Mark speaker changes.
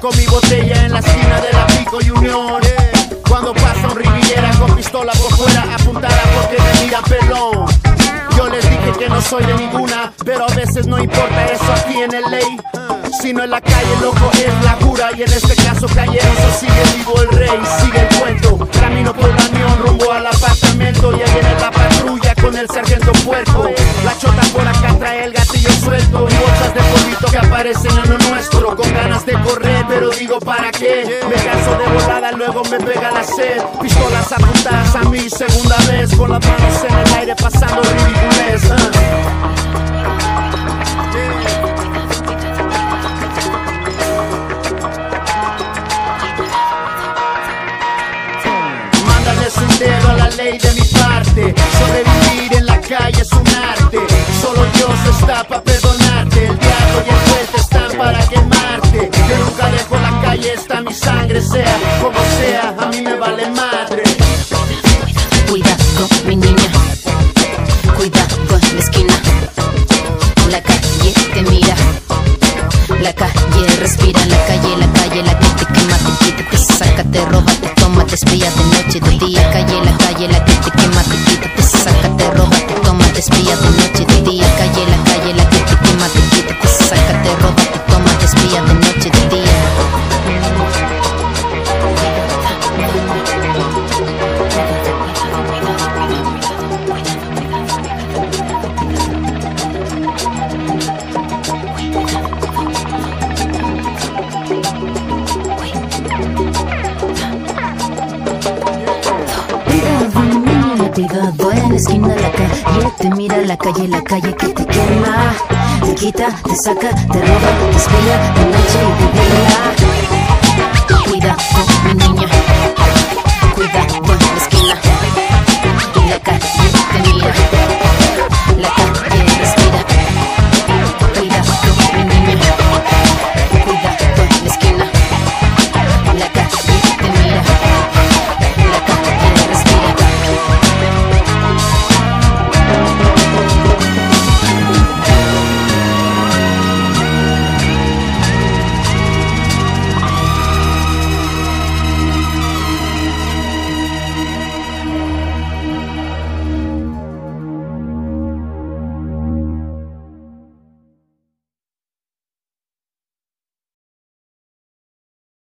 Speaker 1: con mi botella en la esquina de la Pico Unión. Cuando pasa un riviera con pistola por fuera apuntada porque me mira pelón. Yo les dije que no soy de ninguna, pero a veces no importa eso aquí en el ley. Si no en la calle, loco, es la cura. Y en este caso, calleroso, sigue vivo el rey, sigue el cuento. Camino por la unión rumbo al apartamento. Viene la aparecen en lo nuestro. Con ganas de correr, pero digo, ¿para qué? Me canso de volada, luego me pega la sed. Pistolas apuntadas a mí, segunda vez. Con las manos en el aire, pasando ridiculez. ah. Mándales un dedo a la ley de mi parte. Sobrevivir en la calle es un arte. Solo Dios está para está mi sangre, sea como sea, a mí me vale madre.
Speaker 2: Cuidado, mi niña. Cuidado en la esquina. La calle te mira. La calle respira. La calle, la calle, la que te quema, te quita, te saca, te roba, te toma, te espía de noche, de día. Calle, la calle, Cuidado en la esquina la calle te mira la calle, la calle que te quema, te quita, te saca, te roba, te espía de noche y de día. Cuidado